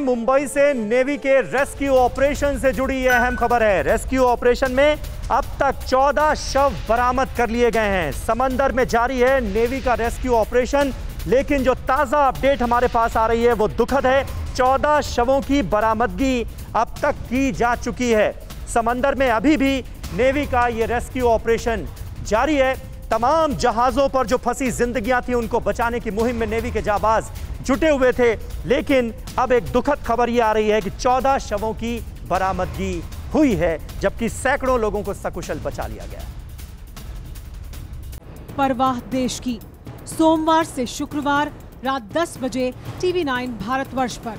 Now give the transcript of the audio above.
मुंबई से नेवी के rescue operation से जुड़ी यह अहम खबर है। रेस्क्यू ऑपरेशन में अब तक 14 शव बरामद कर लिए गए हैं। समंदर में जारी है नेवी का रेस्क्यू ऑपरेशन, लेकिन जो ताज़ा अपडेट हमारे पास आ रही है, वो दुखद है। 14 शवों की बरामदगी अब तक की जा चुकी है। समंदर में अभी भी नेवी का ये रेस्क्यू ऑपरेशन जारी है। तमाम जहाजों पर जो फंसी जिंदगियाँ थी, उनको बचाने की मुहिम में नेवी के जाबाज जुटे हुए थे। लेकिन अब एक दुखद खबर ये आ रही है कि 14 शवों की बरामदगी हुई है, जबकि सैकड़ों लोगों को सकुशल बचा लिया गया। परवाह देश की। सोमवार से शुक्रवार रात 10 बजे टीवी 9 भारतवर्ष पर।